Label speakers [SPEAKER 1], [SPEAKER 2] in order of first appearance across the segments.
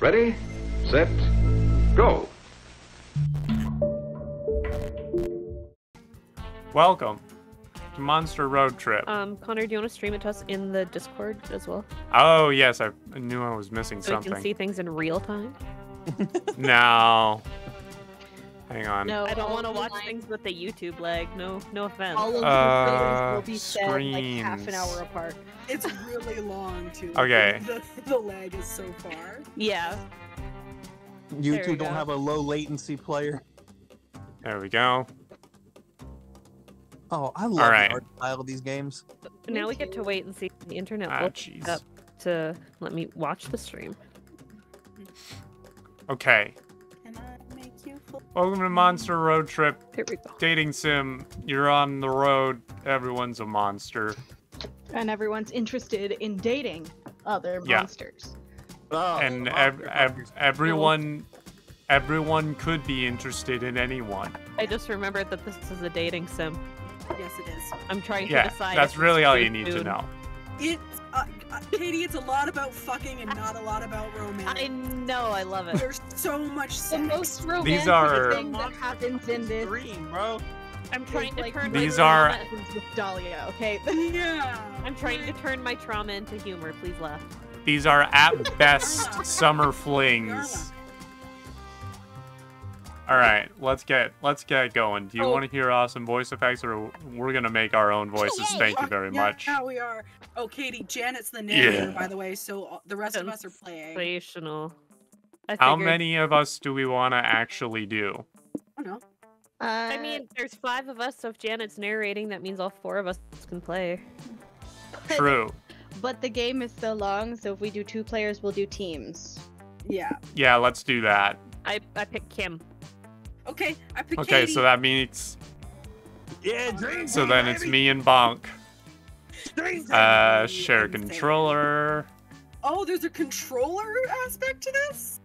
[SPEAKER 1] Ready, set, go.
[SPEAKER 2] Welcome to Monster Road Trip.
[SPEAKER 3] Um, Connor, do you want to stream it to us in the Discord as well?
[SPEAKER 2] oh, yes, I knew I was missing
[SPEAKER 3] So we can see things in real time?
[SPEAKER 2] No. Hang on.
[SPEAKER 4] No,
[SPEAKER 3] I don't want to watch
[SPEAKER 4] lines-
[SPEAKER 3] things with the YouTube lag. No, no offense.
[SPEAKER 4] All of the
[SPEAKER 2] Uh,
[SPEAKER 4] trailers will be said like half an hour apart.
[SPEAKER 5] It's really long too.
[SPEAKER 2] Okay.
[SPEAKER 5] The, the lag is so far.
[SPEAKER 3] Yeah.
[SPEAKER 6] You
[SPEAKER 3] There
[SPEAKER 6] two don't
[SPEAKER 3] go.
[SPEAKER 6] have a low latency player.
[SPEAKER 2] There we go.
[SPEAKER 6] Oh, I love
[SPEAKER 2] right.
[SPEAKER 6] the art style of these games.
[SPEAKER 3] Now we get to wait and see if the internet
[SPEAKER 2] Ah,
[SPEAKER 3] will up to let me watch the stream.
[SPEAKER 2] Okay. Welcome to Monster Road Trip.
[SPEAKER 3] Here we go.
[SPEAKER 2] Dating sim. You're on the road. Everyone's a monster.
[SPEAKER 4] And everyone's interested in dating other
[SPEAKER 2] Yeah.
[SPEAKER 4] monsters.
[SPEAKER 6] Oh,
[SPEAKER 2] and ev- ev- everyone everyone could be interested in anyone.
[SPEAKER 3] I just remembered that this is a dating sim.
[SPEAKER 5] Yes, it is.
[SPEAKER 3] I'm trying to
[SPEAKER 2] Yeah,
[SPEAKER 3] decide.
[SPEAKER 2] that's really all you need to know.
[SPEAKER 5] It's uh, uh, Katie. It's a lot about fucking and not a lot about romance.
[SPEAKER 3] I know, I love it.
[SPEAKER 5] There's so much
[SPEAKER 4] The
[SPEAKER 5] sex.
[SPEAKER 4] most romantic
[SPEAKER 2] are-
[SPEAKER 4] thing that happens in this
[SPEAKER 6] Dream, bro.
[SPEAKER 3] I'm trying to
[SPEAKER 4] like
[SPEAKER 3] turn
[SPEAKER 2] These
[SPEAKER 3] my
[SPEAKER 2] are-
[SPEAKER 3] trauma-
[SPEAKER 4] happens with Dahlia, okay?
[SPEAKER 5] yeah.
[SPEAKER 3] I'm trying to turn my trauma into humor. Please laugh.
[SPEAKER 2] These are at best summer flings. All right, let's get let's get going. Do you
[SPEAKER 3] Oh.
[SPEAKER 2] want to hear awesome voice effects, or we're gonna make our own voices? Thank you very
[SPEAKER 5] yeah,
[SPEAKER 2] much.
[SPEAKER 5] Yeah, we are. Oh, Katie, Janet's the narrator,
[SPEAKER 2] Yeah.
[SPEAKER 5] by the way. So the rest of us are playing.
[SPEAKER 3] Sensational. I
[SPEAKER 2] How
[SPEAKER 3] figured-
[SPEAKER 2] many of us do we want to actually do?
[SPEAKER 5] I don't know.
[SPEAKER 4] Uh,
[SPEAKER 3] I mean, there's five of us, so if Janet's narrating, that means all four of us can play.
[SPEAKER 2] True.
[SPEAKER 4] but the game is so long, so if we do two players, we'll do teams.
[SPEAKER 5] Yeah.
[SPEAKER 2] Yeah, let's do that.
[SPEAKER 3] I I picked Kim.
[SPEAKER 5] Okay. I picked
[SPEAKER 2] Okay,
[SPEAKER 5] Katie.
[SPEAKER 2] so that means
[SPEAKER 6] Yeah, dream.
[SPEAKER 2] so
[SPEAKER 6] team,
[SPEAKER 2] then it's me and Bonk.
[SPEAKER 6] Dream.
[SPEAKER 2] Uh, share controller.
[SPEAKER 5] Oh, there's a controller aspect to this.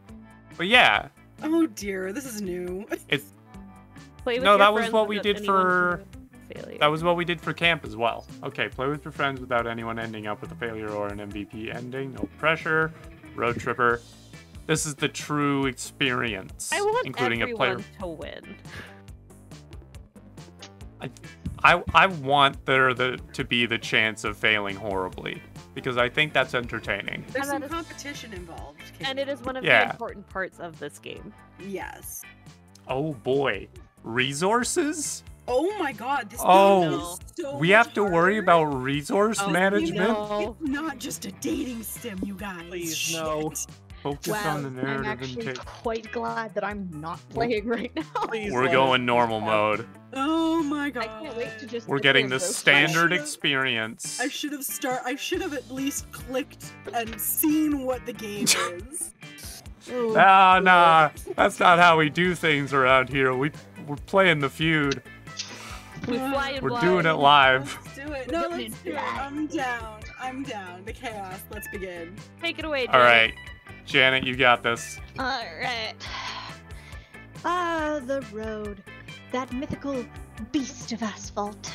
[SPEAKER 2] But yeah,
[SPEAKER 5] Oh dear, this is new.
[SPEAKER 2] it's
[SPEAKER 3] Play with
[SPEAKER 2] No,
[SPEAKER 3] your
[SPEAKER 2] that was what we did for-
[SPEAKER 3] failure.
[SPEAKER 2] that was what we did for camp as well. Okay, play with your friends without anyone ending up with a failure or an MVP ending. No pressure. Road tripper. This is the true experience,
[SPEAKER 3] I want
[SPEAKER 2] including a player.
[SPEAKER 3] everyone to win.
[SPEAKER 2] I I want there the to be the chance of failing horribly because I think that's entertaining.
[SPEAKER 5] There's
[SPEAKER 3] And
[SPEAKER 5] some competition involved. Katie.
[SPEAKER 3] And it is one of
[SPEAKER 2] Yeah.
[SPEAKER 3] the important parts of this game.
[SPEAKER 5] Yes.
[SPEAKER 2] Oh boy, resources?
[SPEAKER 5] Oh my god, this
[SPEAKER 2] Oh,
[SPEAKER 5] game is so
[SPEAKER 2] We
[SPEAKER 5] much
[SPEAKER 2] have to worry about resource
[SPEAKER 3] Oh, you
[SPEAKER 2] management.
[SPEAKER 3] know.
[SPEAKER 5] It's not just a dating sim, you guys.
[SPEAKER 6] Please, no.
[SPEAKER 5] Shit.
[SPEAKER 2] Focus
[SPEAKER 4] Wow,
[SPEAKER 2] on the
[SPEAKER 4] I'm actually
[SPEAKER 2] and take.
[SPEAKER 4] quite glad that I'm not playing right now.
[SPEAKER 6] Please
[SPEAKER 2] We're
[SPEAKER 6] let
[SPEAKER 2] going normal mode.
[SPEAKER 5] Oh my god.
[SPEAKER 4] I can't wait to just.
[SPEAKER 2] We're getting the standard
[SPEAKER 5] should've-
[SPEAKER 2] experience.
[SPEAKER 5] I should have start. I should have at least clicked and seen what the game is. Oh,
[SPEAKER 2] Nah, nah, that's not how we do things around here. We we're playing the feud.
[SPEAKER 3] We fly in
[SPEAKER 2] We're doing it live.
[SPEAKER 5] Let's do it. No, let's do it. I'm down. I'm down. The chaos. Let's begin.
[SPEAKER 3] Take it away,
[SPEAKER 2] All
[SPEAKER 3] Janet.
[SPEAKER 2] right, Janet, you got this.
[SPEAKER 4] Alright. Ah, the road. That mythical beast of asphalt.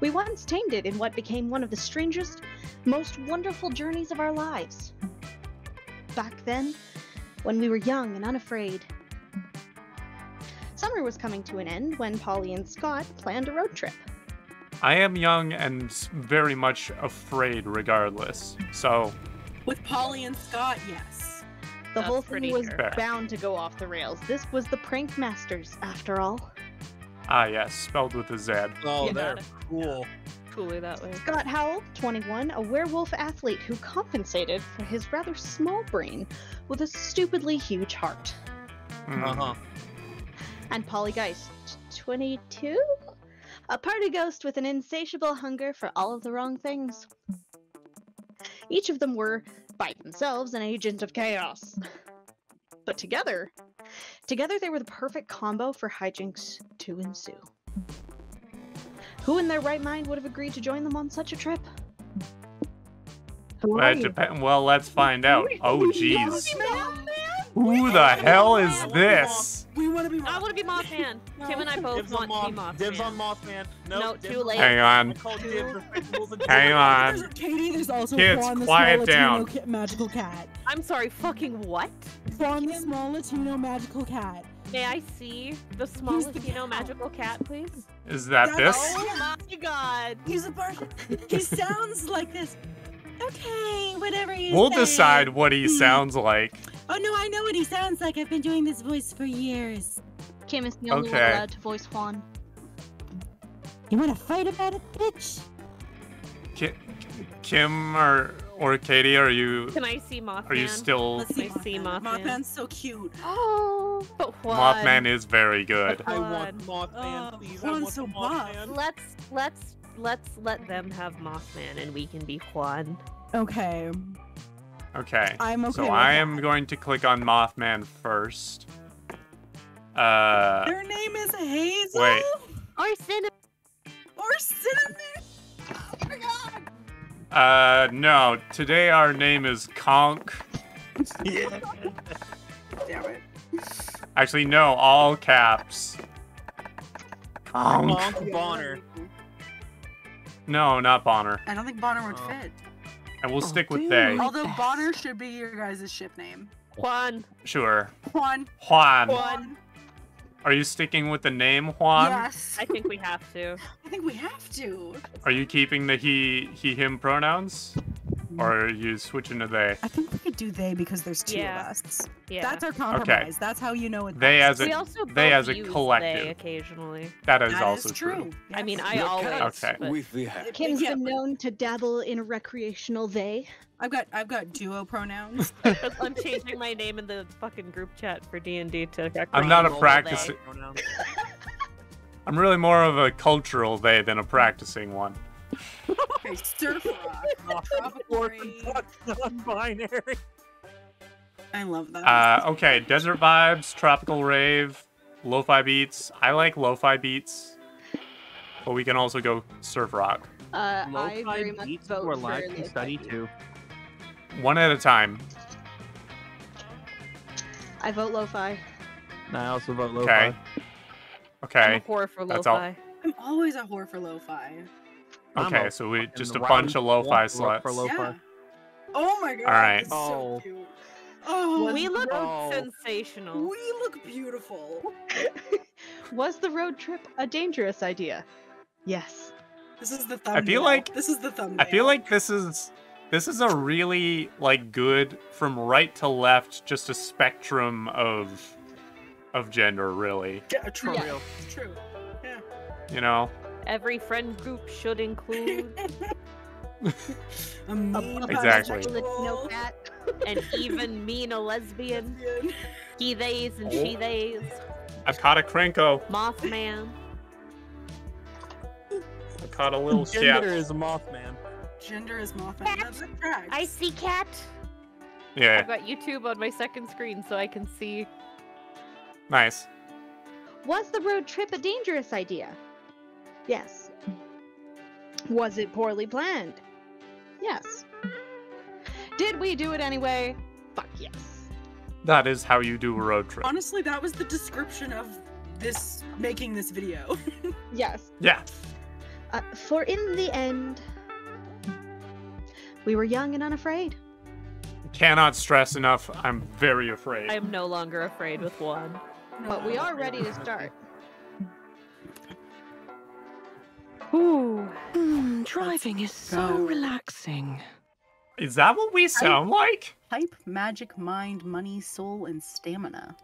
[SPEAKER 4] We once tamed it in what became one of the strangest, most wonderful journeys of our lives. Back then, when we were young and unafraid. Summer was coming to an end when Polly and Scott planned a road trip.
[SPEAKER 2] I am young and very much afraid, regardless. So
[SPEAKER 5] With Polly and Scott, yes.
[SPEAKER 4] The
[SPEAKER 3] That's
[SPEAKER 4] whole thing was
[SPEAKER 2] fair.
[SPEAKER 4] bound to go off the rails. This was the Prank Masters, after all.
[SPEAKER 2] ah yes, spelled with a Z.
[SPEAKER 6] Oh,
[SPEAKER 3] You
[SPEAKER 6] they're
[SPEAKER 3] got it.
[SPEAKER 6] cool.
[SPEAKER 3] Truly that way.
[SPEAKER 4] Scott Howl, 21, a werewolf athlete who compensated for his rather small brain with a stupidly huge heart.
[SPEAKER 2] Hmm.
[SPEAKER 6] Uh huh.
[SPEAKER 4] And Polly Geist, 22? A party ghost with an insatiable hunger for all of the wrong things. Each of them were, by themselves, an agent of chaos. But together, together they were the perfect combo for hijinks to ensue. Who in their right mind would have agreed to join them on such a trip? Who are
[SPEAKER 2] That. Well, let's find out. Oh, jeez. Who the hell is this?
[SPEAKER 5] We want to be. Mothman.
[SPEAKER 3] I want to be Mothman. Kim and I both
[SPEAKER 6] Dibs on
[SPEAKER 3] want to be Mothman.
[SPEAKER 6] Dibs on Mothman. Nope,
[SPEAKER 3] No,
[SPEAKER 6] dibs
[SPEAKER 3] too late.
[SPEAKER 2] Hang on.
[SPEAKER 6] call dibs respectables and
[SPEAKER 2] Hang on.
[SPEAKER 5] There's Katie, there's also
[SPEAKER 2] Kids,
[SPEAKER 5] Juan, the
[SPEAKER 2] quiet
[SPEAKER 5] small
[SPEAKER 2] down.
[SPEAKER 5] Latino magical cat.
[SPEAKER 3] I'm sorry, fucking what?
[SPEAKER 5] Juan, the small Latino magical cat.
[SPEAKER 3] May I see the small
[SPEAKER 5] He's
[SPEAKER 3] Latino
[SPEAKER 5] cat.
[SPEAKER 3] magical cat, please?
[SPEAKER 2] Is that
[SPEAKER 5] That's-
[SPEAKER 2] this?
[SPEAKER 3] Oh my god.
[SPEAKER 5] He's a Persian. He sounds like this. Okay, whatever you
[SPEAKER 2] We'll
[SPEAKER 5] say.
[SPEAKER 2] decide what he
[SPEAKER 5] Hmm.
[SPEAKER 2] sounds like.
[SPEAKER 5] Oh no, I know what he sounds like. I've been doing this voice for years.
[SPEAKER 4] Kim is the only one allowed to voice Juan.
[SPEAKER 5] You want to fight about it, bitch?
[SPEAKER 2] Ki- Kim or or Katie, are you
[SPEAKER 3] Can I see Mothman?
[SPEAKER 2] are you still?
[SPEAKER 5] Let's see,
[SPEAKER 3] I see
[SPEAKER 5] Mothman.
[SPEAKER 3] Mothman.
[SPEAKER 5] Mothman's so cute.
[SPEAKER 3] Oh, but what?
[SPEAKER 2] Mothman is very good.
[SPEAKER 6] I want Mothman,
[SPEAKER 5] Oh,
[SPEAKER 6] please. I want
[SPEAKER 5] so
[SPEAKER 6] the
[SPEAKER 5] buff.
[SPEAKER 6] Mothman.
[SPEAKER 3] Let's let's let's let them have Mothman and we can be Juan.
[SPEAKER 5] Okay,
[SPEAKER 2] Okay.
[SPEAKER 5] I'm okay.
[SPEAKER 2] So
[SPEAKER 5] with
[SPEAKER 2] I
[SPEAKER 5] that.
[SPEAKER 2] am going to click on Mothman first. Uh,
[SPEAKER 5] Their name is Hazel.
[SPEAKER 2] Wait.
[SPEAKER 3] Or Cinnamon.
[SPEAKER 5] Or Cinnamon. Oh my god.
[SPEAKER 2] uh, no. Today our name is Conk.
[SPEAKER 6] Yeah.
[SPEAKER 5] Damn it.
[SPEAKER 2] Actually, no. All caps. Conk.
[SPEAKER 6] Conk Bonner.
[SPEAKER 2] No, not Bonner.
[SPEAKER 5] I don't think Bonner would
[SPEAKER 6] Oh.
[SPEAKER 5] fit.
[SPEAKER 2] And we'll oh, stick with
[SPEAKER 6] dude.
[SPEAKER 2] they.
[SPEAKER 5] Although Bonner should be your guys' ship name.
[SPEAKER 3] Juan.
[SPEAKER 2] Sure.
[SPEAKER 5] Juan.
[SPEAKER 2] Juan.
[SPEAKER 3] Juan.
[SPEAKER 2] Are you sticking with the name Juan?
[SPEAKER 5] Yes.
[SPEAKER 3] I think we have to.
[SPEAKER 5] I think we have to.
[SPEAKER 2] Are you keeping the he, he, him pronouns? Mm-hmm. Or are you switching to they?
[SPEAKER 5] I think we could do they because there's two
[SPEAKER 3] Yeah.
[SPEAKER 5] of us.
[SPEAKER 3] Yeah.
[SPEAKER 5] That's our compromise. That's how you know it.
[SPEAKER 2] They as a-
[SPEAKER 3] we also
[SPEAKER 2] they
[SPEAKER 3] both
[SPEAKER 2] as a
[SPEAKER 3] use
[SPEAKER 2] collective.
[SPEAKER 3] they occasionally.
[SPEAKER 2] That is
[SPEAKER 5] That
[SPEAKER 2] also
[SPEAKER 5] is
[SPEAKER 2] true.
[SPEAKER 3] I mean,
[SPEAKER 5] Yes.
[SPEAKER 3] I always.
[SPEAKER 2] Okay.
[SPEAKER 3] but-
[SPEAKER 6] With the hat.
[SPEAKER 4] Kim's
[SPEAKER 5] Yeah,
[SPEAKER 4] been known to dabble in recreational they.
[SPEAKER 5] I've got I've got duo pronouns.
[SPEAKER 3] I'm changing my name in the fucking group chat for D and D to.
[SPEAKER 2] I'm not a
[SPEAKER 3] recreational
[SPEAKER 2] practice-
[SPEAKER 3] they.
[SPEAKER 2] I'm really more of a cultural they than a practicing one.
[SPEAKER 5] Okay, surf rock, tropical rain.
[SPEAKER 6] Non-binary.
[SPEAKER 5] I love that.
[SPEAKER 2] Uh, okay, desert vibes, tropical rave, lo-fi beats. I like lo-fi beats, but we can also go surf rock.
[SPEAKER 4] Uh, I
[SPEAKER 7] Lo-fi
[SPEAKER 4] very much
[SPEAKER 7] beats
[SPEAKER 4] vote
[SPEAKER 7] or
[SPEAKER 4] for
[SPEAKER 7] live
[SPEAKER 4] lo-fi
[SPEAKER 7] study
[SPEAKER 4] beats.
[SPEAKER 7] too.
[SPEAKER 2] One at a time.
[SPEAKER 4] I vote lo-fi.
[SPEAKER 7] I also vote lo-fi.
[SPEAKER 2] Okay.
[SPEAKER 3] I'm a whore for
[SPEAKER 2] That's
[SPEAKER 3] lo-fi.
[SPEAKER 5] I'm always a whore for lo-fi.
[SPEAKER 7] I'm
[SPEAKER 2] Okay,
[SPEAKER 7] a
[SPEAKER 2] so we just a
[SPEAKER 7] round
[SPEAKER 2] bunch of lo-fi sluts.
[SPEAKER 7] for lo-fi.
[SPEAKER 5] Yeah. Oh my god.
[SPEAKER 2] Alright.
[SPEAKER 5] it's so
[SPEAKER 7] Oh.
[SPEAKER 5] cute. Oh,
[SPEAKER 3] We look
[SPEAKER 7] Oh.
[SPEAKER 3] sensational.
[SPEAKER 5] we look beautiful.
[SPEAKER 4] Was the road trip a dangerous idea? Yes.
[SPEAKER 5] This is the thumbnail.
[SPEAKER 2] I feel like-
[SPEAKER 5] this is the thumbnail.
[SPEAKER 2] I feel like this is this is a really like good from right to left, just a spectrum of of gender, really.
[SPEAKER 5] yeah, true.
[SPEAKER 4] Yeah.
[SPEAKER 5] It's true. Yeah.
[SPEAKER 2] You know?
[SPEAKER 3] Every friend group should include
[SPEAKER 5] a mean
[SPEAKER 2] Exactly.
[SPEAKER 4] Latino
[SPEAKER 5] bisexual
[SPEAKER 4] cat.
[SPEAKER 3] an even mean a lesbian,
[SPEAKER 5] lesbian.
[SPEAKER 3] he theys and
[SPEAKER 2] Oh.
[SPEAKER 3] she theys,
[SPEAKER 2] I've caught a Krenko.
[SPEAKER 3] Mothman.
[SPEAKER 2] I caught a little
[SPEAKER 6] Gender
[SPEAKER 2] cat.
[SPEAKER 6] is a Mothman.
[SPEAKER 5] Gender is Mothman. That, that tracks.
[SPEAKER 3] I see cat.
[SPEAKER 2] Yeah,
[SPEAKER 3] I've got YouTube on my second screen so I can see.
[SPEAKER 2] nice.
[SPEAKER 4] Was the road trip a dangerous idea? Yes. Was it poorly planned? Yes. Did we do it anyway? Fuck yes.
[SPEAKER 2] That is how you do a road trip.
[SPEAKER 5] Honestly, that was the description of this making this video.
[SPEAKER 4] Yes.
[SPEAKER 2] Yeah.
[SPEAKER 4] Uh, for in the end, we were young and unafraid.
[SPEAKER 2] Cannot stress enough. I'm very afraid.
[SPEAKER 3] I am no longer afraid with one.
[SPEAKER 4] But we are ready to start.
[SPEAKER 3] Ooh.
[SPEAKER 8] Hmm, driving is so
[SPEAKER 5] go.
[SPEAKER 8] relaxing.
[SPEAKER 2] Is that what we sound like?
[SPEAKER 5] Type magic, mind, money, soul, and stamina.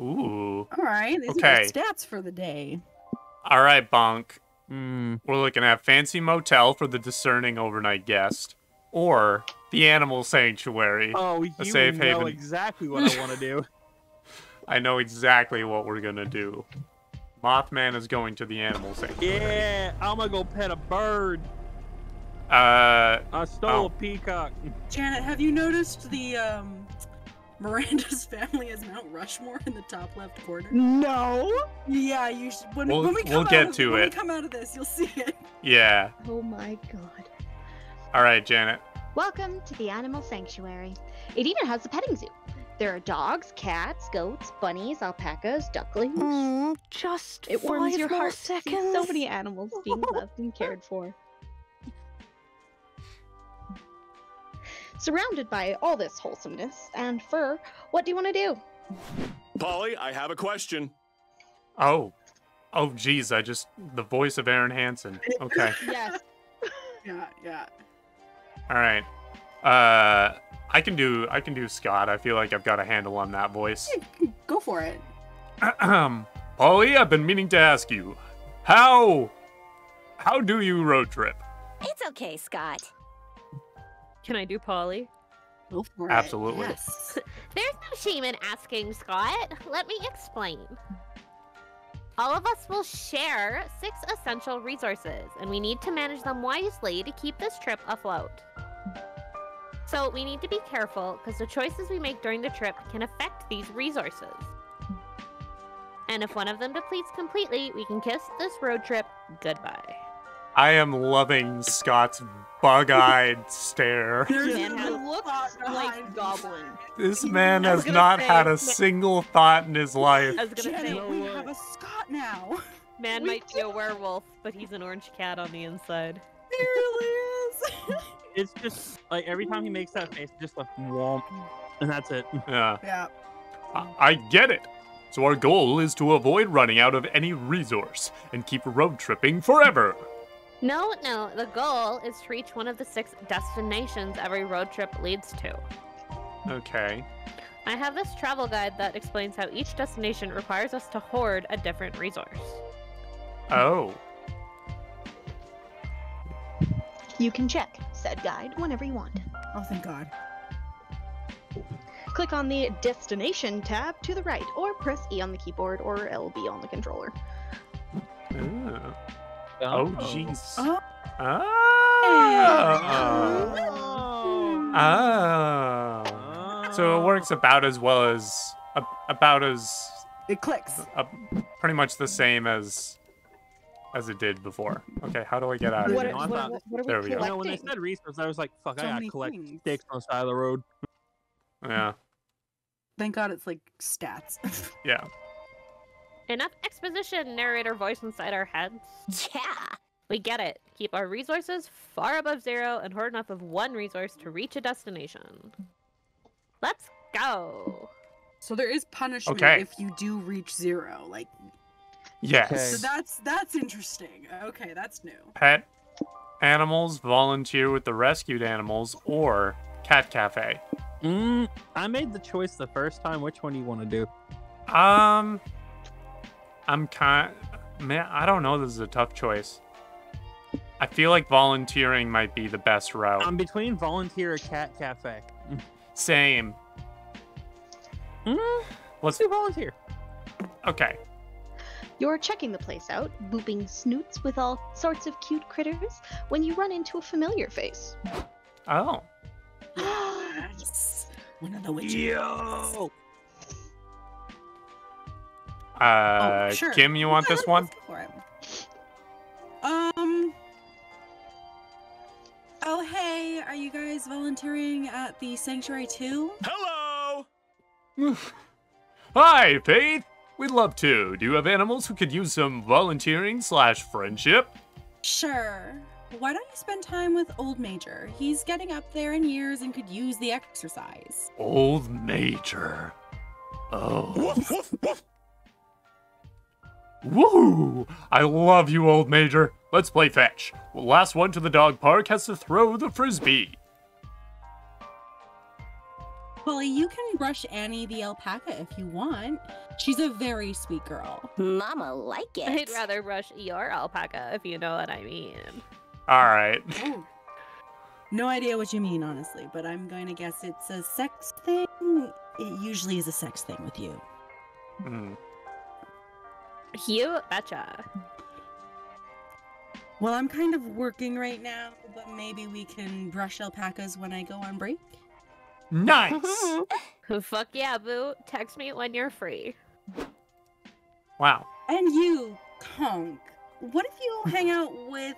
[SPEAKER 2] Ooh.
[SPEAKER 5] All right, these
[SPEAKER 2] Okay.
[SPEAKER 5] are stats for the day.
[SPEAKER 2] All right, Bonk.
[SPEAKER 7] Hmm.
[SPEAKER 2] We're looking at Fancy Motel for the discerning overnight guest, or the Animal Sanctuary.
[SPEAKER 6] Oh, you
[SPEAKER 2] safe
[SPEAKER 6] know
[SPEAKER 2] haven.
[SPEAKER 6] exactly what I want to do.
[SPEAKER 2] I know exactly what we're gonna do. Mothman is going to the Animal Sanctuary.
[SPEAKER 6] Yeah, I'm gonna go pet a bird.
[SPEAKER 2] Uh,
[SPEAKER 6] I stole
[SPEAKER 2] Oh.
[SPEAKER 6] a peacock.
[SPEAKER 5] Janet, have you noticed the um, Miranda's family is Mount Rushmore in the top left corner?
[SPEAKER 4] No!
[SPEAKER 5] Yeah, you should. When,
[SPEAKER 2] We'll-
[SPEAKER 5] when we come
[SPEAKER 2] we'll
[SPEAKER 5] out
[SPEAKER 2] get
[SPEAKER 5] of,
[SPEAKER 2] to
[SPEAKER 5] when
[SPEAKER 2] it.
[SPEAKER 5] we come out of this, you'll see it.
[SPEAKER 2] yeah.
[SPEAKER 4] Oh my god.
[SPEAKER 2] All right, Janet.
[SPEAKER 4] Welcome to the Animal Sanctuary. It even has a petting zoo. There are dogs, cats, goats, bunnies, alpacas, ducklings.
[SPEAKER 8] Mm, just
[SPEAKER 4] It warms
[SPEAKER 8] five
[SPEAKER 4] your
[SPEAKER 8] more
[SPEAKER 4] heart to see
[SPEAKER 8] seconds.
[SPEAKER 4] so many animals being loved and cared for. Surrounded by all this wholesomeness and fur, what do you want to do?
[SPEAKER 9] Polly, I have a question.
[SPEAKER 2] Oh. Oh, geez. I just. The voice of Aaron Hansen. Okay.
[SPEAKER 4] Yes.
[SPEAKER 5] Yeah, yeah.
[SPEAKER 2] All right. Uh. I can do I can do Scott. I feel like I've got a handle on that voice.
[SPEAKER 5] Go for it.
[SPEAKER 2] Ahem. Polly, I've been meaning to ask you, how how do you road trip?
[SPEAKER 10] It's okay, Scott.
[SPEAKER 3] Can I do Polly?
[SPEAKER 5] Go for
[SPEAKER 2] Absolutely.
[SPEAKER 5] it. Yes.
[SPEAKER 3] There's no shame in asking, Scott. Let me explain. All of us will share six essential resources, and we need to manage them wisely to keep this trip afloat. So we need to be careful because the choices we make during the trip can affect these resources. And if one of them depletes completely, we can kiss this road trip goodbye.
[SPEAKER 2] I am loving Scott's bug-eyed stare.
[SPEAKER 5] There's
[SPEAKER 3] Man has-
[SPEAKER 4] looks like
[SPEAKER 5] behind
[SPEAKER 4] Goblin.
[SPEAKER 2] This man has not
[SPEAKER 3] say,
[SPEAKER 2] had a single thought in his life.
[SPEAKER 3] I was gonna
[SPEAKER 5] Janet,
[SPEAKER 3] say,
[SPEAKER 5] we have a Scott now.
[SPEAKER 3] man
[SPEAKER 4] we
[SPEAKER 3] might be a werewolf, but he's an orange cat on the inside.
[SPEAKER 5] He really is.
[SPEAKER 7] It's just like every time he makes that face, just like womp, and that's it.
[SPEAKER 2] Yeah,
[SPEAKER 5] yeah.
[SPEAKER 2] I, I get it. So our goal is to avoid running out of any resource and keep road tripping forever.
[SPEAKER 3] No, no, the goal is to reach one of the six destinations every road trip leads to.
[SPEAKER 2] Okay.
[SPEAKER 3] I have this travel guide that explains how each destination requires us to hoard a different resource.
[SPEAKER 2] Oh.
[SPEAKER 4] You can check said guide whenever you want.
[SPEAKER 5] Oh, thank God.
[SPEAKER 4] Click on the Destination tab to the right, or press E on the keyboard or LB on the controller.
[SPEAKER 2] Ooh. Oh, jeez.
[SPEAKER 5] Oh.
[SPEAKER 2] Ah. Ah. So it works about as well as about as
[SPEAKER 5] It clicks.
[SPEAKER 2] uh, pretty much the same as as it did before. Okay, how do I get out of
[SPEAKER 4] What,
[SPEAKER 2] here?
[SPEAKER 7] I
[SPEAKER 4] what,
[SPEAKER 7] thought-
[SPEAKER 4] what, what are
[SPEAKER 2] There
[SPEAKER 4] we
[SPEAKER 2] we go.
[SPEAKER 7] You know, when they said resources, I was like, "Fuck,
[SPEAKER 5] So
[SPEAKER 7] I gotta collect
[SPEAKER 5] things.
[SPEAKER 7] sticks on the side of the road."
[SPEAKER 2] Yeah,
[SPEAKER 5] Thank God it's like stats.
[SPEAKER 2] yeah.
[SPEAKER 3] Enough exposition, narrator voice inside our heads.
[SPEAKER 10] Yeah.
[SPEAKER 3] We get it. Keep our resources far above zero and hoard enough of one resource to reach a destination. Let's go.
[SPEAKER 5] so there is punishment
[SPEAKER 2] Okay.
[SPEAKER 5] if you do reach zero. Like
[SPEAKER 2] Yes.
[SPEAKER 5] so that's that's interesting. Okay, that's new.
[SPEAKER 2] Pet animals volunteer with the rescued animals or cat cafe.
[SPEAKER 7] Mm, I made the choice the first time. Which one do you want to do?
[SPEAKER 2] Um, I'm kind. Man, I don't know. This is a tough choice. I feel like volunteering might be the best route.
[SPEAKER 7] I'm between volunteer or cat cafe.
[SPEAKER 2] Same.
[SPEAKER 7] Mm,
[SPEAKER 2] Let's
[SPEAKER 7] let's do volunteer.
[SPEAKER 2] okay.
[SPEAKER 4] You're checking the place out, booping snoots with all sorts of cute critters, when you run into a familiar face.
[SPEAKER 2] Oh,
[SPEAKER 5] Yes. One of the witches.
[SPEAKER 7] Yo.
[SPEAKER 2] uh,
[SPEAKER 5] oh, sure.
[SPEAKER 2] Kim, you want
[SPEAKER 5] Yeah,
[SPEAKER 2] this one?
[SPEAKER 5] let's go for it. Um. Oh hey, are you guys volunteering at the sanctuary too?
[SPEAKER 9] Hello!
[SPEAKER 2] Hi, Faith. We'd love to. Do you have animals who could use some volunteering slash friendship?
[SPEAKER 5] Sure. Why don't you spend time with Old Major? He's getting up there in years and could use the exercise.
[SPEAKER 2] Old Major. Oh.
[SPEAKER 9] Woof, woof, woof.
[SPEAKER 2] Woo! I love you, old Major. Let's play fetch. The last one to the dog park has to throw the frisbee.
[SPEAKER 5] Polly, you can brush Annie the alpaca if you want. She's a very sweet girl.
[SPEAKER 10] Mama like it.
[SPEAKER 3] I'd rather brush your alpaca, if you know what I mean.
[SPEAKER 2] All right.
[SPEAKER 5] No idea what you mean, honestly, but I'm going to guess it's a sex thing. It usually is a sex thing with you.
[SPEAKER 2] Hmm.
[SPEAKER 3] You betcha.
[SPEAKER 5] Well, I'm kind of working right now, but maybe we can brush alpacas when I go on break.
[SPEAKER 2] Nice.
[SPEAKER 3] Fuck yeah, boo. Text me when you're free.
[SPEAKER 2] wow.
[SPEAKER 5] And you, Conk, what if you hang out with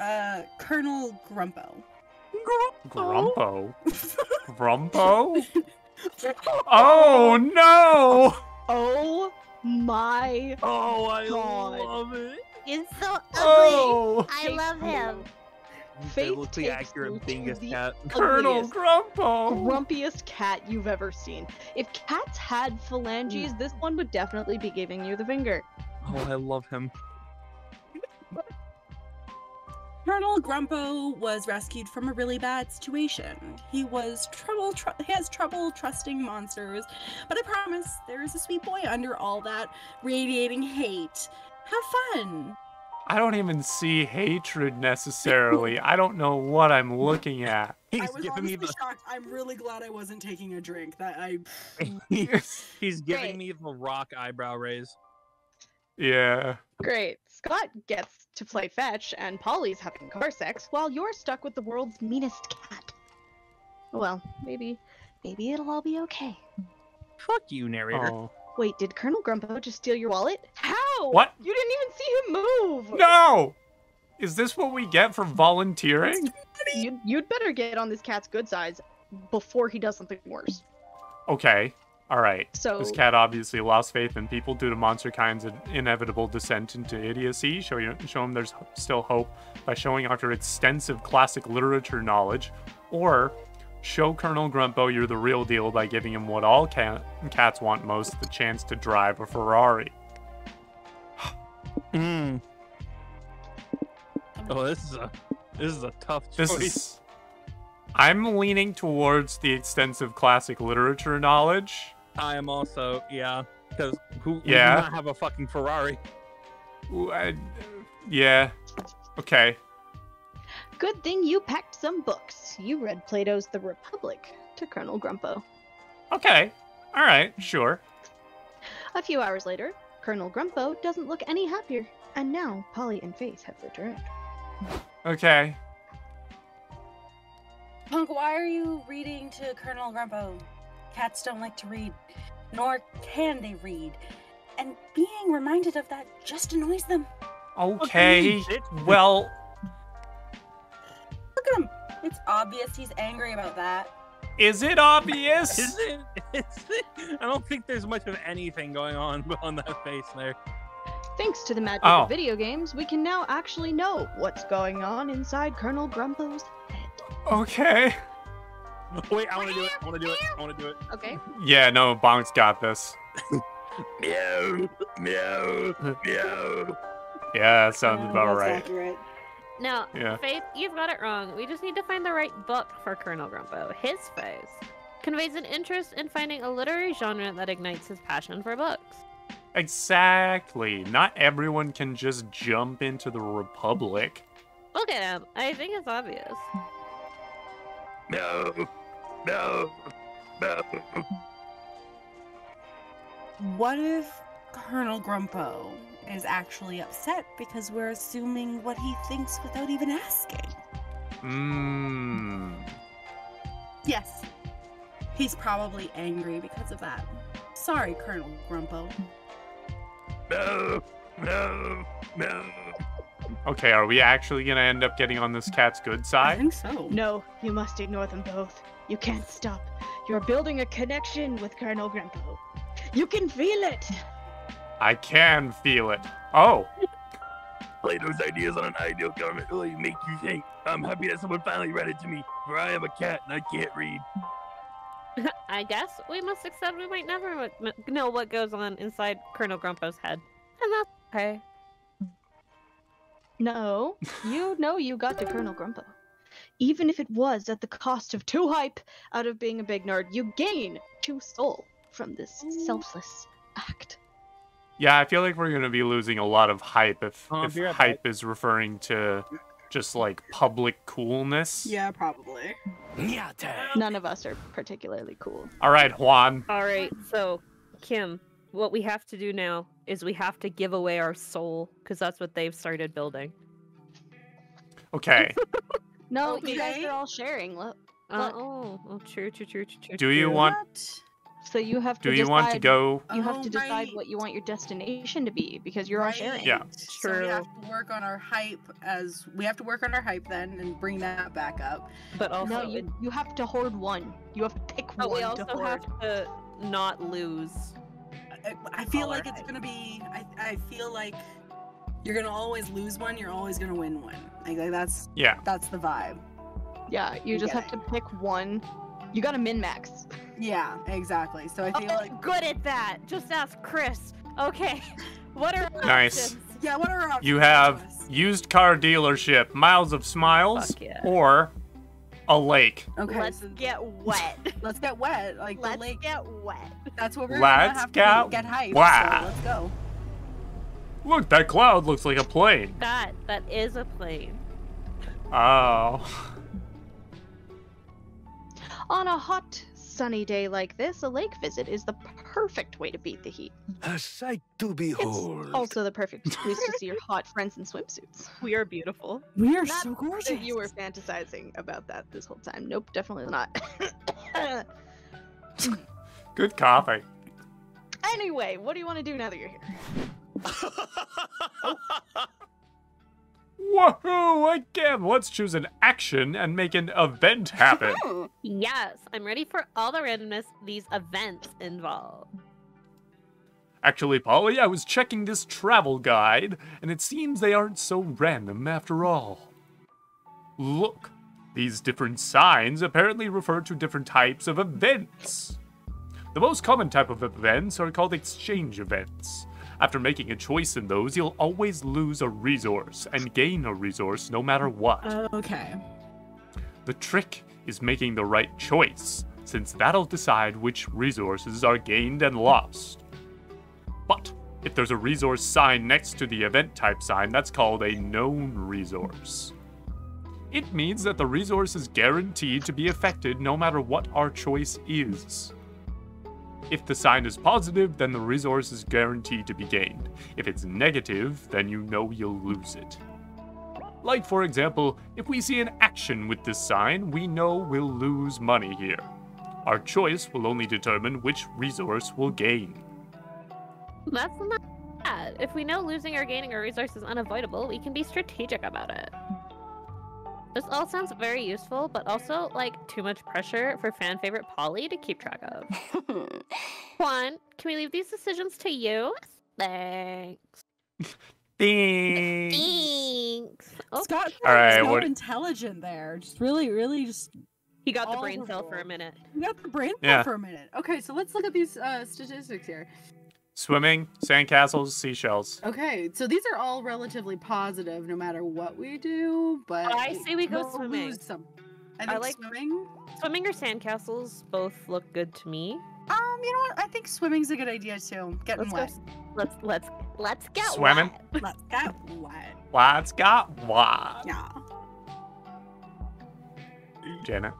[SPEAKER 5] uh, Colonel Grumpo?
[SPEAKER 2] Grumpo. Grumpo? Oh no!
[SPEAKER 4] Oh my
[SPEAKER 7] Oh, I
[SPEAKER 4] God.
[SPEAKER 7] love it.
[SPEAKER 3] It's so ugly.
[SPEAKER 2] Oh,
[SPEAKER 3] I love him.
[SPEAKER 4] Faith
[SPEAKER 7] Biblically
[SPEAKER 4] takes
[SPEAKER 7] accurate
[SPEAKER 4] you to
[SPEAKER 7] dingus
[SPEAKER 4] the
[SPEAKER 7] cat.
[SPEAKER 2] Colonel
[SPEAKER 4] ugliest,
[SPEAKER 2] Grumpo.
[SPEAKER 4] grumpiest cat you've ever seen. If cats had phalanges, this one would definitely be giving you the finger.
[SPEAKER 7] Oh, I love him.
[SPEAKER 5] Colonel Grumpo was rescued from a really bad situation. He was trouble. Tr- he has trouble trusting monsters, but I promise there is a sweet boy under all that radiating hate. Have fun.
[SPEAKER 2] I don't even see hatred necessarily. I don't know what I'm looking at.
[SPEAKER 7] He's
[SPEAKER 5] I was
[SPEAKER 7] giving me
[SPEAKER 5] honestly
[SPEAKER 7] the
[SPEAKER 5] shocked. I'm really glad I wasn't taking a drink. That I.
[SPEAKER 7] he's, he's giving
[SPEAKER 4] Great.
[SPEAKER 7] me the rock eyebrow raise.
[SPEAKER 2] Yeah.
[SPEAKER 4] Great. Scott gets to play fetch, and Polly's having car sex, while you're stuck with the world's meanest cat. Well, maybe, maybe it'll all be okay.
[SPEAKER 7] Fuck you, narrator.
[SPEAKER 2] Oh.
[SPEAKER 4] Wait, did Colonel Grumpo just steal your wallet? How?
[SPEAKER 2] What?
[SPEAKER 4] You didn't even see him move.
[SPEAKER 2] No! Is this what we get for volunteering?
[SPEAKER 4] You'd, you'd better get on this cat's good sides before he does something worse.
[SPEAKER 2] Okay. All right.
[SPEAKER 4] So,
[SPEAKER 2] This cat obviously lost faith in people due to monster kind's inevitable descent into idiocy. Show you, show him there's still hope by showing off your extensive classic literature knowledge, or show Colonel Grumpo you're the real deal by giving him what all cat- cats want most: the chance to drive a Ferrari.
[SPEAKER 7] Mm. Oh, this is a this is a tough choice.
[SPEAKER 2] This is. I'm leaning towards the extensive classic literature knowledge.
[SPEAKER 7] I am also yeah, because who,
[SPEAKER 2] Yeah.
[SPEAKER 7] not have a fucking Ferrari?
[SPEAKER 2] Ooh, I- yeah. Okay.
[SPEAKER 4] Good thing you packed some books. You read Plato's The Republic to Colonel Grumpo.
[SPEAKER 2] Okay. All right. Sure.
[SPEAKER 4] A few hours later, Colonel Grumpo doesn't look any happier, and now Polly and Faith have returned.
[SPEAKER 2] Okay.
[SPEAKER 5] Punk, why are you reading to Colonel Grumpo? Cats don't like to read, nor can they read. And being reminded of that just annoys them.
[SPEAKER 2] Okay.
[SPEAKER 7] bitch?
[SPEAKER 2] Well,
[SPEAKER 5] Look at him. It's obvious he's angry about that.
[SPEAKER 2] is it obvious?
[SPEAKER 7] Is it? Is it? I don't think there's much of anything going on on that face there.
[SPEAKER 4] Thanks to the magic
[SPEAKER 2] Oh.
[SPEAKER 4] of video games, we can now actually know what's going on inside Colonel Grumpo's head.
[SPEAKER 2] Okay.
[SPEAKER 7] Wait, I want to do it. I want to do it. I want to do it.
[SPEAKER 4] Okay?
[SPEAKER 2] Yeah, no, Bonk's got this.
[SPEAKER 7] Meow, meow, meow.
[SPEAKER 2] Yeah, that sounds about
[SPEAKER 5] that's
[SPEAKER 2] right.
[SPEAKER 5] accurate.
[SPEAKER 3] No,
[SPEAKER 2] Yeah.
[SPEAKER 3] Faith, you've got it wrong. We just need to find the right book for Colonel Grumpo. His face conveys an interest in finding a literary genre that ignites his passion for books.
[SPEAKER 2] Exactly. Not everyone can just jump into the Republic.
[SPEAKER 3] Look at him. I think it's obvious.
[SPEAKER 7] No, no, no.
[SPEAKER 5] What if Colonel Grumpo is actually upset because we're assuming what he thinks without even asking?
[SPEAKER 2] Mmm.
[SPEAKER 5] Yes. He's probably angry because of that. Sorry, Colonel Grumpo.
[SPEAKER 7] No, no, no.
[SPEAKER 2] Okay, are we actually gonna end up getting on this cat's good side?
[SPEAKER 5] I
[SPEAKER 2] side?
[SPEAKER 5] think so.
[SPEAKER 4] No, you must ignore them both. You can't stop. You're building a connection with Colonel Grumpo. You can feel it.
[SPEAKER 2] I can feel it. Oh,
[SPEAKER 7] Plato's ideas on an ideal government really make you think. I'm happy that someone finally read it to me, for I am a cat and I can't read.
[SPEAKER 3] I guess we must accept we might never know what goes on inside Colonel Grumpo's head. And that's okay.
[SPEAKER 4] No, you know you got to Colonel Grumpo. Even if it was at the cost of two hype out of being a big nerd, you gain two soul from this mm. selfless act.
[SPEAKER 2] Yeah. I feel like we're gonna be losing a lot of hype if,
[SPEAKER 7] Oh,
[SPEAKER 2] if
[SPEAKER 7] be right
[SPEAKER 2] hype is referring to just like public coolness.
[SPEAKER 5] Yeah, probably.
[SPEAKER 4] None of us are particularly cool.
[SPEAKER 2] All right, Juan.
[SPEAKER 3] All right, so Kim, what we have to do now is we have to give away our soul because that's what they've started building.
[SPEAKER 2] Okay.
[SPEAKER 4] No, you guys are all sharing. Look,
[SPEAKER 3] Uh,
[SPEAKER 4] Look.
[SPEAKER 3] oh, oh, true, true, true, true, true.
[SPEAKER 2] Do you
[SPEAKER 3] true.
[SPEAKER 2] want-
[SPEAKER 5] What?
[SPEAKER 4] So you have to
[SPEAKER 2] Do you want to go?
[SPEAKER 4] You have
[SPEAKER 5] Oh,
[SPEAKER 4] to decide
[SPEAKER 5] right.
[SPEAKER 4] what you want your destination to be because you're all sharing.
[SPEAKER 2] Yeah. true.
[SPEAKER 5] So we have to work on our hype as we have to work on our hype then and bring that back up.
[SPEAKER 3] But also,
[SPEAKER 4] no, you, you have to hoard one. You have to pick
[SPEAKER 3] but
[SPEAKER 4] one
[SPEAKER 3] we
[SPEAKER 4] to
[SPEAKER 3] also
[SPEAKER 4] hoard.
[SPEAKER 3] have to not lose.
[SPEAKER 5] I, I feel like it's
[SPEAKER 3] hype.
[SPEAKER 5] gonna be. I, I feel like you're gonna always lose one. You're always gonna win one. Like, like that's
[SPEAKER 2] Yeah.
[SPEAKER 5] that's the vibe.
[SPEAKER 4] Yeah, you just
[SPEAKER 5] get
[SPEAKER 4] have to pick one. You got to min max.
[SPEAKER 5] Yeah, exactly. So I feel
[SPEAKER 3] Oh,
[SPEAKER 5] like
[SPEAKER 3] good at that. Just ask Chris. Okay. What are
[SPEAKER 2] Nice.
[SPEAKER 3] options?
[SPEAKER 5] yeah. What are our options?
[SPEAKER 2] You have used car dealership, miles of smiles,
[SPEAKER 3] yeah.
[SPEAKER 2] or a lake.
[SPEAKER 5] Okay,
[SPEAKER 3] Let's
[SPEAKER 5] so
[SPEAKER 3] get wet.
[SPEAKER 5] let's get wet. Like the
[SPEAKER 3] Let's
[SPEAKER 5] lake.
[SPEAKER 3] get wet.
[SPEAKER 5] That's what we're
[SPEAKER 2] Let's
[SPEAKER 5] gonna have
[SPEAKER 2] get
[SPEAKER 5] to get hype.
[SPEAKER 2] wet.
[SPEAKER 5] So let's go.
[SPEAKER 2] Look, that cloud looks like a plane.
[SPEAKER 3] That that is a plane.
[SPEAKER 2] Oh.
[SPEAKER 4] On a hot, sunny day like this, a lake visit is the perfect way to beat the heat.
[SPEAKER 7] A sight to
[SPEAKER 4] It's
[SPEAKER 7] behold.
[SPEAKER 4] also the perfect excuse to see your hot friends in swimsuits.
[SPEAKER 3] We are beautiful.
[SPEAKER 5] We are
[SPEAKER 4] Not
[SPEAKER 5] so gorgeous.
[SPEAKER 4] That you were fantasizing about that this whole time. Nope, definitely not.
[SPEAKER 2] Good coffee.
[SPEAKER 4] anyway, what do you want to do now that you're here?
[SPEAKER 2] Woohoo! Again, let's choose an action and make an event happen.
[SPEAKER 3] Yes, I'm ready for all the randomness these events involve.
[SPEAKER 2] Actually, Polly, I was checking this travel guide, and it seems they aren't so random after all. Look, these different signs apparently refer to different types of events. The most common type of events are called exchange events. After making a choice in those, you'll always lose a resource and gain a resource no matter what.
[SPEAKER 5] Okay.
[SPEAKER 2] The trick is making the right choice, since that'll decide which resources are gained and lost. But if there's a resource sign next to the event type sign, that's called a known resource. It means that the resource is guaranteed to be affected no matter what our choice is. If the sign is positive, then the resource is guaranteed to be gained. If it's negative, then you know you'll lose it. Like, for example, if we see an action with this sign, we know we'll lose money here. Our choice will only determine which resource we'll gain.
[SPEAKER 3] That's not bad. If we know losing or gaining a resource is unavoidable, we can be strategic about it. This all sounds very useful, but also like too much pressure for fan favorite Polly to keep track of. Juan, can we leave these decisions to you? Thanks.
[SPEAKER 2] Thanks.
[SPEAKER 3] Thanks. Oh,
[SPEAKER 5] Scott
[SPEAKER 2] All right,
[SPEAKER 5] so
[SPEAKER 2] what-
[SPEAKER 5] intelligent there. Just really, really just
[SPEAKER 3] he got the brain
[SPEAKER 5] the
[SPEAKER 3] cell for a minute.
[SPEAKER 5] He got the brain
[SPEAKER 2] Yeah.
[SPEAKER 5] yeah. for a minute. Okay, so let's look at these uh, statistics here.
[SPEAKER 2] Swimming, sandcastles, seashells.
[SPEAKER 5] Okay, so these are all relatively positive, no matter what we do. But
[SPEAKER 3] I say we go swimming.
[SPEAKER 5] lose Some. I
[SPEAKER 3] I like-
[SPEAKER 5] swimming.
[SPEAKER 3] Swimming or sandcastles both look good to me.
[SPEAKER 5] Um, you know what? I think swimming's a good idea too. Getting
[SPEAKER 3] Let's go.
[SPEAKER 5] wet.
[SPEAKER 3] s- Let's let's let's get
[SPEAKER 2] Swimming?
[SPEAKER 3] wet.
[SPEAKER 5] Let's get wet.
[SPEAKER 2] Let's got what?
[SPEAKER 5] Yeah.
[SPEAKER 2] Janet.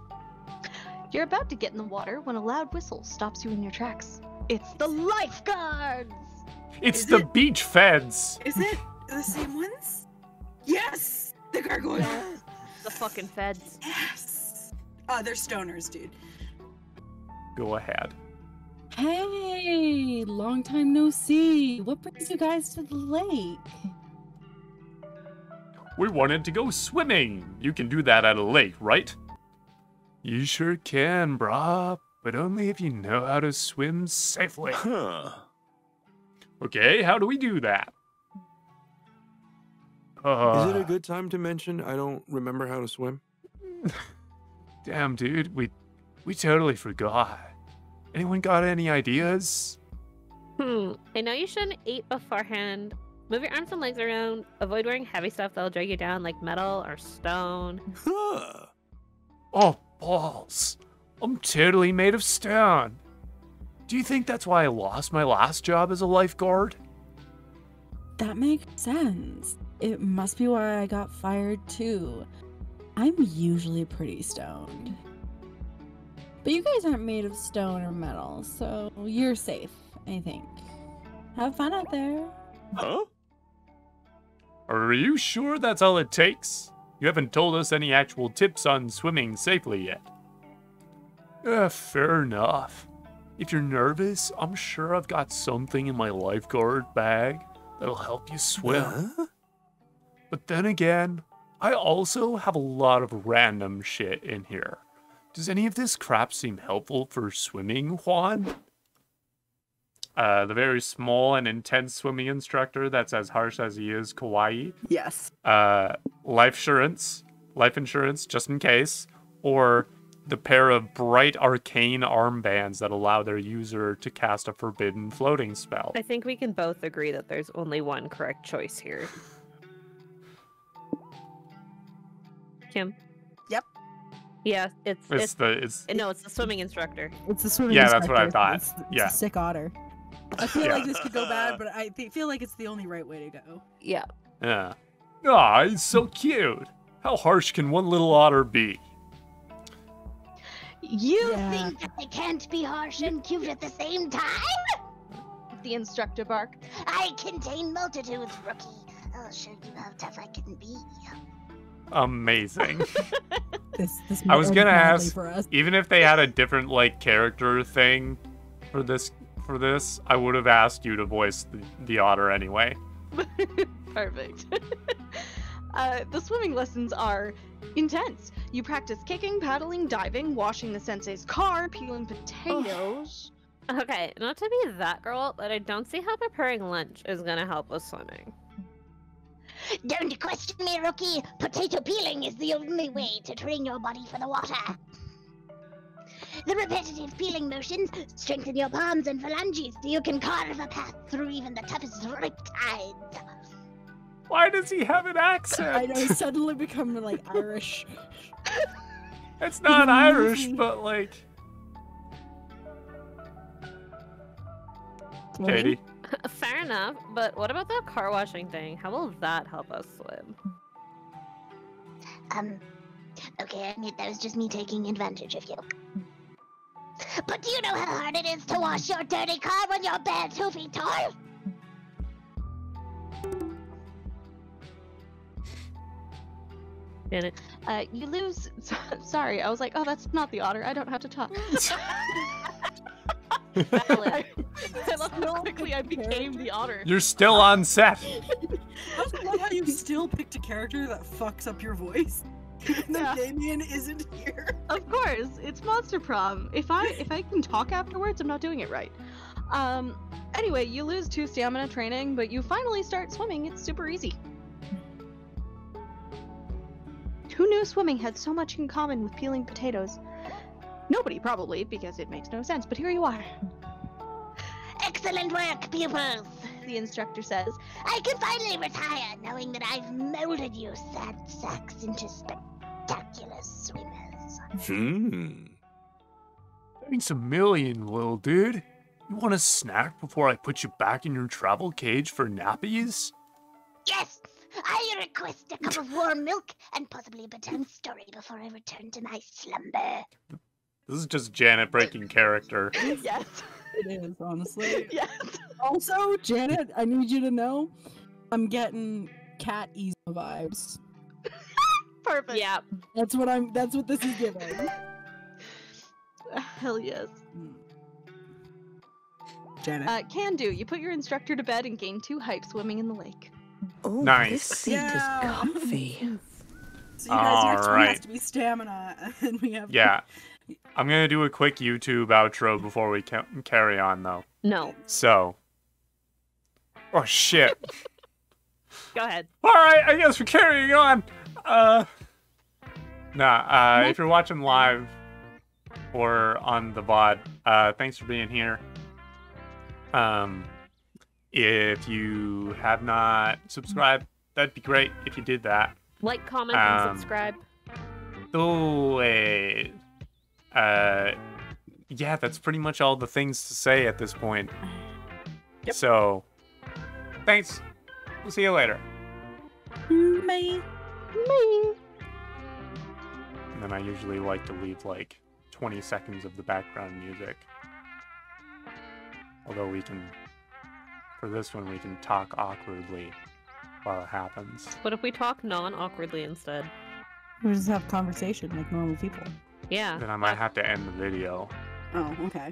[SPEAKER 4] You're about to get in the water when a loud whistle stops you in your tracks. It's the lifeguards!
[SPEAKER 2] It's
[SPEAKER 5] Is
[SPEAKER 2] the
[SPEAKER 5] it-
[SPEAKER 2] beach feds.
[SPEAKER 5] Is it the same ones? Yes, the gargoyles.
[SPEAKER 3] The fucking feds.
[SPEAKER 5] Yes. Oh, they're stoners, dude.
[SPEAKER 2] Go ahead.
[SPEAKER 5] Hey, long time no see. What brings you guys to the lake?
[SPEAKER 2] We wanted to go swimming. You can do that at a lake, right? You sure can, brah, but only if you know how to swim safely.
[SPEAKER 9] Huh.
[SPEAKER 2] Okay, how do we do that? Uh,
[SPEAKER 11] Is it a good time to mention I don't remember how to swim?
[SPEAKER 2] Damn, dude, we we totally forgot. Anyone got any ideas?
[SPEAKER 3] Hmm. I know you shouldn't eat beforehand. Move your arms and legs around. Avoid wearing heavy stuff that'll drag you down, like metal or stone.
[SPEAKER 9] Huh.
[SPEAKER 2] Oh, balls. I'm totally made of stone. Do you think that's why I lost my last job as a lifeguard?
[SPEAKER 5] That makes sense. It must be why I got fired too. I'm usually pretty stoned. But you guys aren't made of stone or metal, so you're safe, I think. Have fun out there.
[SPEAKER 9] Huh?
[SPEAKER 2] Are you sure that's all it takes? You haven't told us any actual tips on swimming safely yet. Uh, fair enough. If you're nervous, I'm sure I've got something in my lifeguard bag that'll help you swim.
[SPEAKER 11] Huh?
[SPEAKER 2] But then again, I also have a lot of random shit in here. Does any of this crap seem helpful for swimming, Juan? Uh, the very small and intense swimming instructor that's as harsh as he is kawaii.
[SPEAKER 5] Yes.
[SPEAKER 2] Uh, life insurance, life insurance, just in case, or the pair of bright arcane armbands that allow their user to cast a forbidden floating spell.
[SPEAKER 3] I think we can both agree that there's only one correct choice here. Kim?
[SPEAKER 5] Yep.
[SPEAKER 3] Yeah, it's
[SPEAKER 2] It's
[SPEAKER 3] it's,
[SPEAKER 2] the it's
[SPEAKER 3] no, it's the swimming instructor.
[SPEAKER 5] It's the swimming.
[SPEAKER 2] Yeah, that's what I thought.
[SPEAKER 5] It's, it's
[SPEAKER 2] Yeah.
[SPEAKER 5] a sick otter. I feel
[SPEAKER 2] Yeah.
[SPEAKER 5] like this could go bad, but I th- feel like it's the only right way to go.
[SPEAKER 3] Yeah.
[SPEAKER 2] yeah. Ah, he's so cute. How harsh can one little otter be?
[SPEAKER 4] You
[SPEAKER 5] Yeah.
[SPEAKER 4] think that they can't be harsh and cute at the same time? The instructor barked. I contain multitudes, rookie. I'll show you how tough I can be.
[SPEAKER 2] Amazing.
[SPEAKER 5] This, this
[SPEAKER 2] I was gonna ask,
[SPEAKER 5] for us.
[SPEAKER 2] even if they had a different like character thing for this for this, I would have asked you to voice the, the otter anyway.
[SPEAKER 4] Perfect. uh, the swimming lessons are intense. You practice kicking, paddling, diving, washing the sensei's car, peeling potatoes.
[SPEAKER 3] Okay, not to be that girl, but I don't see how preparing lunch is gonna help with swimming.
[SPEAKER 12] Don't question me, rookie. Potato peeling is the only way to train your body for the water. The repetitive peeling motions strengthen your palms and phalanges so you can carve a path through even the toughest riptides.
[SPEAKER 2] Why does he have an accent?
[SPEAKER 5] I know he's suddenly becoming like Irish.
[SPEAKER 2] It's not Irish, but like Katie.
[SPEAKER 3] Fair enough, but what about the car washing thing? How will that help us swim?
[SPEAKER 12] Um, okay, I admit that was just me taking advantage of you. But do you know how hard it is to wash your dirty car when you're bare two feet tall?
[SPEAKER 3] Janet.
[SPEAKER 4] Uh, you lose. Sorry, I was like, oh, that's not the otter. I don't have to talk. I, I love how quickly I became the otter.
[SPEAKER 2] You're still on set.
[SPEAKER 5] I love how you still picked a character that fucks up your voice. Even though
[SPEAKER 4] Yeah.
[SPEAKER 5] Damien isn't here.
[SPEAKER 4] Of course, it's Monster Prom. If I if I can talk afterwards, I'm not doing it right. Um. Anyway, you lose two stamina training, but you finally start swimming. It's super easy. Who knew swimming had so much in common with peeling potatoes? Nobody, probably, because it makes no sense. But here you are.
[SPEAKER 12] Excellent work, pupils!
[SPEAKER 4] The instructor says.
[SPEAKER 12] I can finally retire knowing that I've molded you sad sacks into spectacular swimmers.
[SPEAKER 11] Hmm.
[SPEAKER 2] Thanks a million, little dude. You want a snack before I put you back in your travel cage for nappies?
[SPEAKER 12] Yes! I request a cup of warm milk and possibly a bedtime story before I return to my slumber.
[SPEAKER 2] This is just Janet breaking character.
[SPEAKER 4] yes.
[SPEAKER 5] It is, honestly.
[SPEAKER 4] Yes.
[SPEAKER 5] Also, Janet, I need you to know I'm getting cat Ezo vibes.
[SPEAKER 4] Perfect.
[SPEAKER 3] Yeah.
[SPEAKER 5] That's what I'm that's what this is giving.
[SPEAKER 4] Hell yes.
[SPEAKER 5] Janet.
[SPEAKER 4] Uh, can do. You put your instructor to bed and gain two hype swimming in the lake.
[SPEAKER 8] Oh,
[SPEAKER 2] Nice.
[SPEAKER 8] this seat
[SPEAKER 5] Yeah.
[SPEAKER 8] is comfy.
[SPEAKER 5] so you guys, next one has
[SPEAKER 2] Alright.
[SPEAKER 5] to be stamina, and we have
[SPEAKER 2] Yeah. I'm gonna do a quick YouTube outro before we ca- carry on, though.
[SPEAKER 3] No.
[SPEAKER 2] So. Oh shit.
[SPEAKER 3] Go ahead.
[SPEAKER 2] All right, I guess we're carrying on. Uh, nah. Uh, if you're watching live or on the VOD, uh, thanks for being here. Um, if you have not subscribed, that'd be great if you did that.
[SPEAKER 3] Like, comment,
[SPEAKER 2] Um,
[SPEAKER 3] and subscribe.
[SPEAKER 2] Oh. Uh, yeah, that's pretty much all the things to say at this point. So, thanks. We'll see you later.
[SPEAKER 5] Me.
[SPEAKER 4] Me.
[SPEAKER 2] And then I usually like to leave like 20 seconds of the background music. Although we can, for this one, we can talk awkwardly while it happens.
[SPEAKER 3] What if we talk non-awkwardly instead?
[SPEAKER 5] We just have conversation like normal people.
[SPEAKER 3] Yeah.
[SPEAKER 2] Then I might have to end the video.
[SPEAKER 5] Oh, okay.